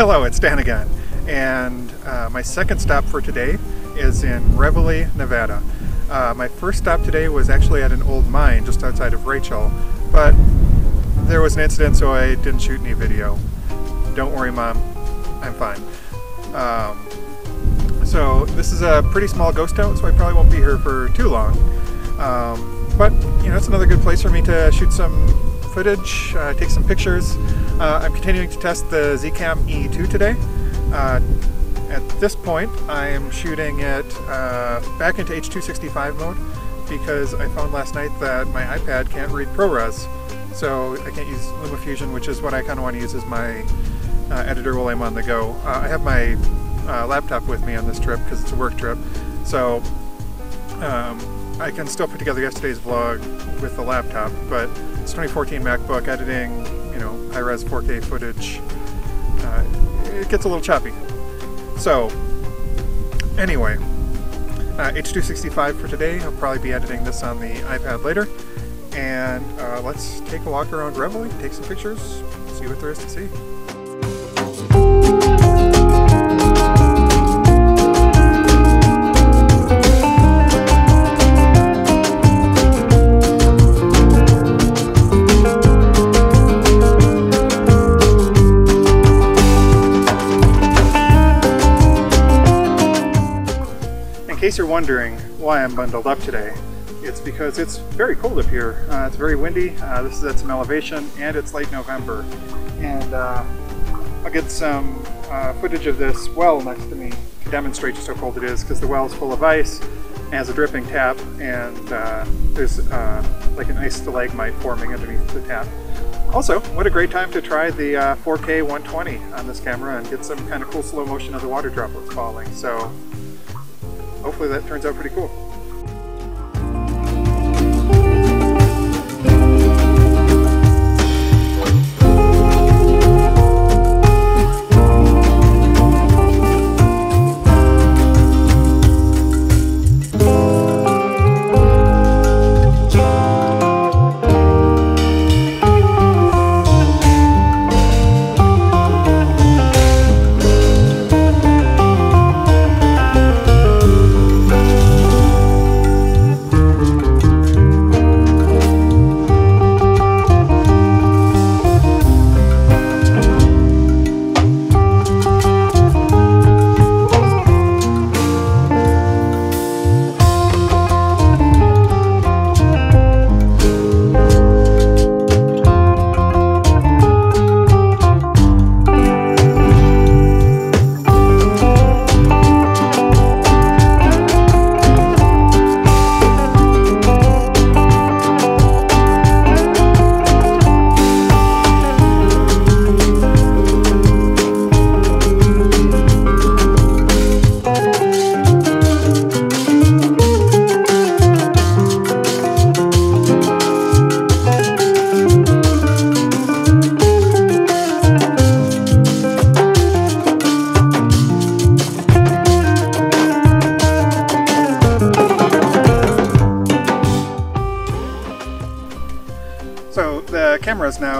Hello, it's Dan again, and uh, my second stop for today is in Reveille, Nevada. Uh, my first stop today was actually at an old mine just outside of Rachel, but there was an incident so I didn't shoot any video. Don't worry mom, I'm fine. Um, so this is a pretty small ghost town, so I probably won't be here for too long. Um, but, you know, it's another good place for me to shoot some footage, uh, take some pictures. Uh, I'm continuing to test the Zcam E2 today. Uh, at this point, I am shooting it uh, back into H.265 mode because I found last night that my iPad can't read ProRes, so I can't use LumaFusion, which is what I kind of want to use as my uh, editor while I'm on the go. Uh, I have my laptop with me on this trip because it's a work trip, so um, I can still put together yesterday's vlog with the laptop, but it's 2014 MacBook editing, high-res 4K footage. Uh, it gets a little choppy. So, anyway, uh, H265 for today. I'll probably be editing this on the iPad later. And uh, let's take a walk around Reveille, take some pictures, see what there is to see. Case you're wondering why I'm bundled up today, it's because it's very cold up here. Uh, it's very windy, uh, this is at some elevation, and it's late November. And uh, I'll get some uh, footage of this well next to me to demonstrate just how cold it is, because the well is full of ice, has a dripping tap, and uh, there's uh, like an ice stalagmite forming underneath the tap. Also, what a great time to try the 4K 120 on this camera and get some kind of cool slow motion of the water droplets falling. So hopefully that turns out pretty cool.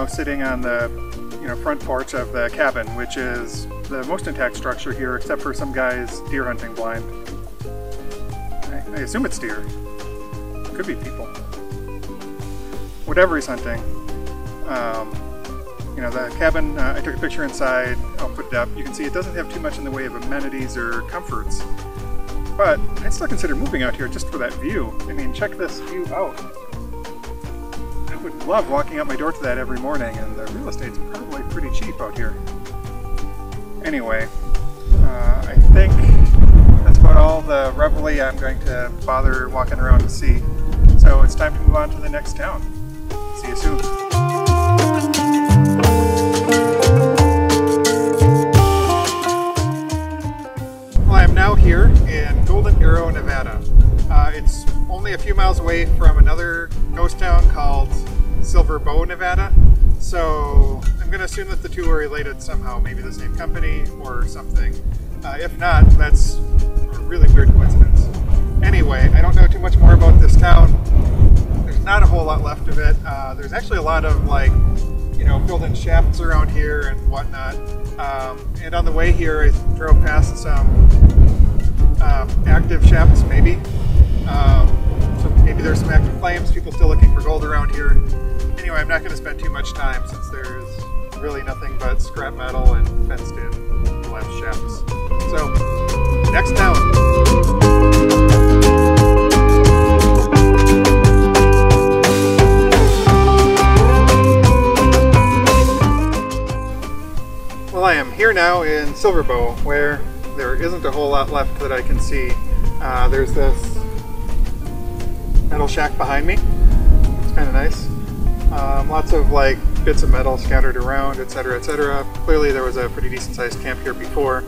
Now sitting on the you know front porch of the cabin, which is the most intact structure here, except for some guy's deer hunting blind. I, I assume it's deer. Could be people. Whatever he's hunting. Um, you know, the cabin, uh, I took a picture inside, I'll put it up. You can see it doesn't have too much in the way of amenities or comforts. But I'd still consider moving out here just for that view. I mean, check this view out love walking out my door to that every morning, and the real estate's probably pretty cheap out here. Anyway, uh, I think that's about all the Reveille I'm going to bother walking around to see. So it's time to move on to the next town. See you soon. Well, I'm now here in Golden Arrow, Nevada. Uh, it's only a few miles away from another ghost town called Silver Bow, Nevada. So I'm going to assume that the two are related somehow, maybe the same company or something. Uh, if not, that's a really weird coincidence. Anyway, I don't know too much more about this town. There's not a whole lot left of it. Uh, there's actually a lot of like, you know, filled in shafts around here and whatnot. Um, and on the way here, I drove past some um, active shafts, maybe. Um, so maybe there's some active claims, people still looking for gold around here. Anyway, I'm not going to spend too much time since there's really nothing but scrap metal and fenced in left shafts. So, next town. Well, I am here now in Silverbow, where there isn't a whole lot left that I can see. Uh, there's this metal shack behind me. It's kind of nice. Um, lots of like bits of metal scattered around, etc., etc. Clearly, there was a pretty decent-sized camp here before,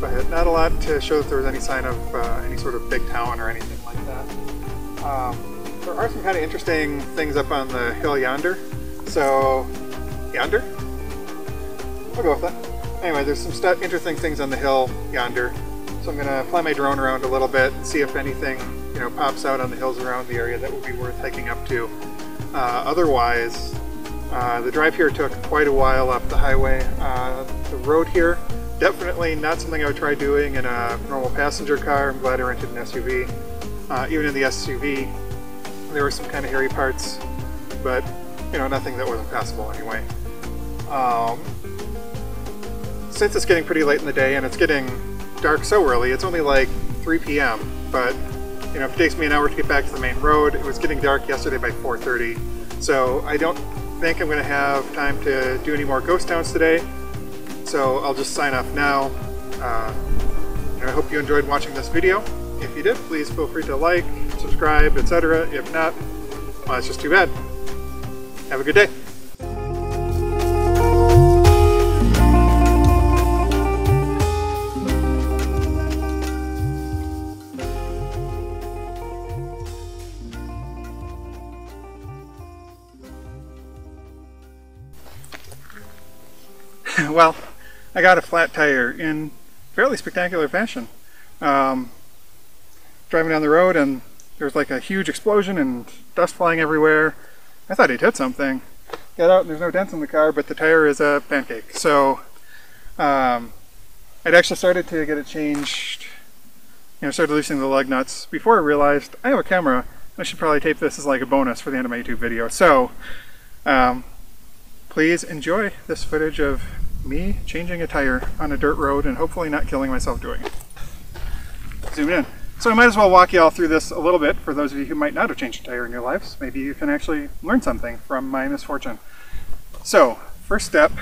but not a lot to show that there was any sign of uh, any sort of big town or anything like that. Um, there are some kind of interesting things up on the hill yonder. So, yonder? I'll go with that. Anyway, there's some st interesting things on the hill yonder. So I'm gonna fly my drone around a little bit and see if anything, you know, pops out on the hills around the area that would be worth hiking up to. Uh, otherwise, uh, the drive here took quite a while up the highway. Uh, the road here, definitely not something I would try doing in a normal passenger car. I'm glad I rented an SUV. Uh, even in the SUV, there were some kind of hairy parts, but you know, nothing that wasn't passable anyway. Um, since it's getting pretty late in the day and it's getting dark so early, it's only like 3 p.m. But you know, if it takes me an hour to get back to the main road, it was getting dark yesterday by 4:30. So I don't think I'm going to have time to do any more ghost towns today. So I'll just sign off now. Uh, I hope you enjoyed watching this video. If you did, please feel free to like, subscribe, etc. If not, well, it's just too bad. Have a good day. I got a flat tire in fairly spectacular fashion. Um, driving down the road and there was like a huge explosion and dust flying everywhere. I thought he'd hit something. Get out and there's no dents in the car, but the tire is a pancake. So um, I'd actually started to get it changed, you know, started loosening the lug nuts before I realized I have a camera. I should probably tape this as like a bonus for the end of my YouTube video. So um, please enjoy this footage of me changing a tire on a dirt road and hopefully not killing myself doing it. Zoom in. So I might as well walk you all through this a little bit for those of you who might not have changed a tire in your lives. Maybe you can actually learn something from my misfortune. So, first step,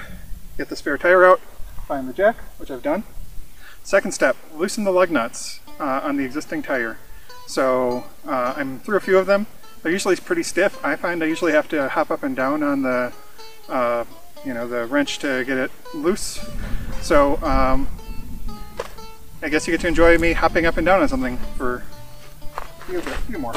get the spare tire out, find the jack, which I've done. Second step, loosen the lug nuts uh, on the existing tire. So uh, I'm through a few of them. They're usually pretty stiff. I find I usually have to hop up and down on the uh, you know, the wrench to get it loose. So um, I guess you get to enjoy me hopping up and down on something for a few, a few more.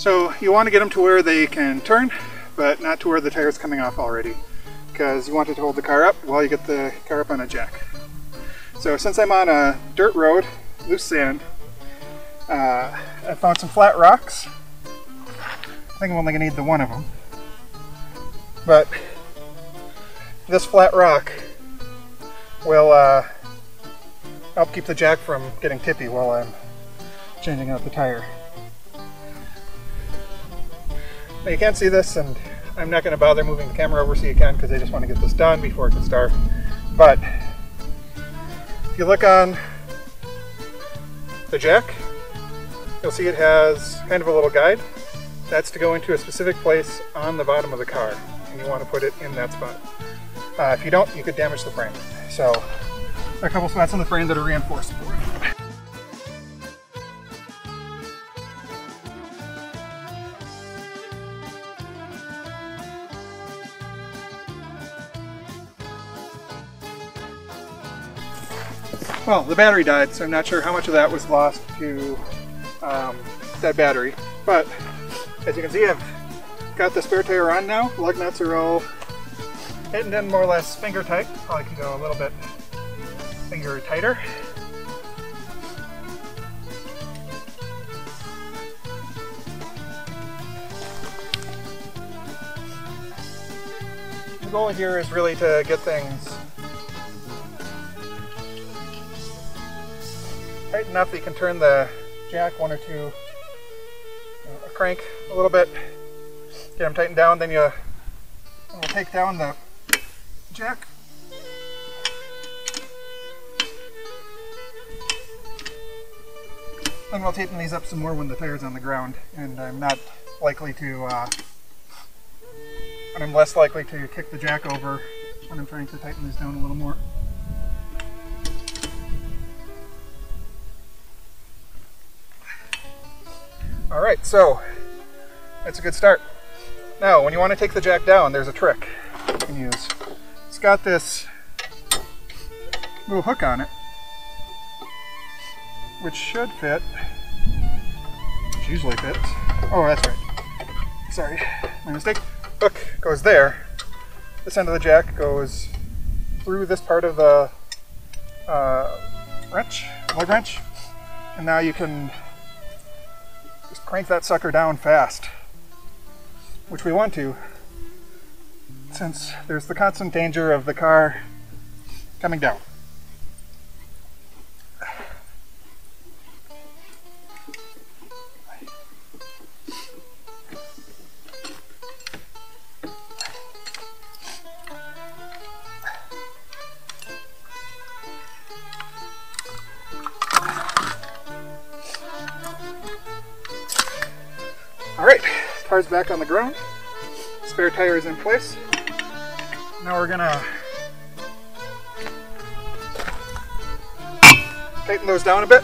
So you want to get them to where they can turn, but not to where the tire is coming off already. Because you want it to hold the car up while you get the car up on a jack. So since I'm on a dirt road, loose sand, uh, I found some flat rocks. I think I'm only going to need the one of them. But this flat rock will uh, help keep the jack from getting tippy while I'm changing out the tire. Now you can't see this and I'm not going to bother moving the camera over so you can because I just want to get this done before it gets dark. But if you look on the jack, you'll see it has kind of a little guide. That's to go into a specific place on the bottom of the car and you want to put it in that spot. Uh, if you don't, you could damage the frame. So a couple spots on the frame that are reinforced well, the battery died, so I'm not sure how much of that was lost to um, that battery. But as you can see, I've got the spare tire on now. Lug nuts are all hitting in more or less finger tight. Probably can go a little bit finger tighter. The goal here is really to get things tight enough that you can turn the jack one or two, you know, crank a little bit, get them tightened down, then you will take down the jack. Then we'll tighten these up some more when the tire's on the ground, and I'm not likely to, uh, and I'm less likely to kick the jack over when I'm trying to tighten this down a little more. Right, so that's a good start. Now, when you want to take the jack down, there's a trick you can use. It's got this little hook on it, which should fit, which usually fits. Oh, that's right. Sorry, my mistake. Hook goes there. This end of the jack goes through this part of the uh, wrench, lug wrench, and now you can crank that sucker down fast, which we want to, since there's the constant danger of the car coming down. Back on the ground. Spare tire is in place. Now we're gonna tighten those down a bit.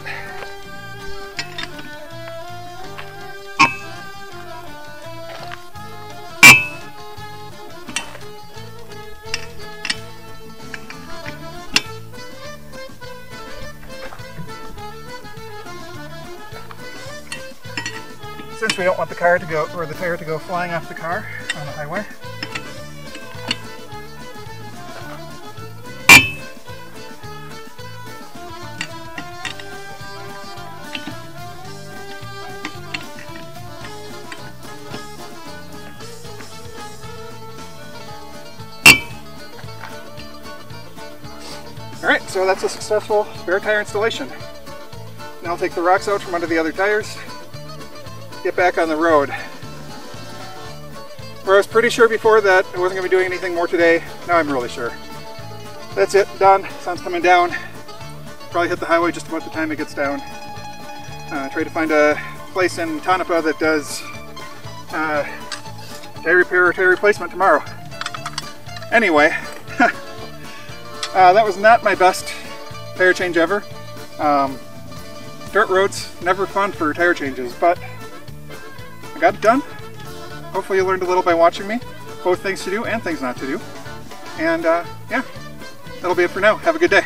We don't want the car to go, or the tire to go flying off the car on the highway. Alright, so that's a successful spare tire installation. Now I'll take the rocks out from under the other tires get back on the road. Where I was pretty sure before that I wasn't going to be doing anything more today, now I'm really sure. That's it, done. Sun's coming down. Probably hit the highway just about the time it gets down. Uh, try to find a place in Tonopah that does uh, tire repair or tire replacement tomorrow. Anyway, uh, that was not my best tire change ever. Um, dirt roads, never fun for tire changes, but I got it done. Hopefully you learned a little by watching me, both things to do and things not to do. And uh, yeah, that'll be it for now. Have a good day.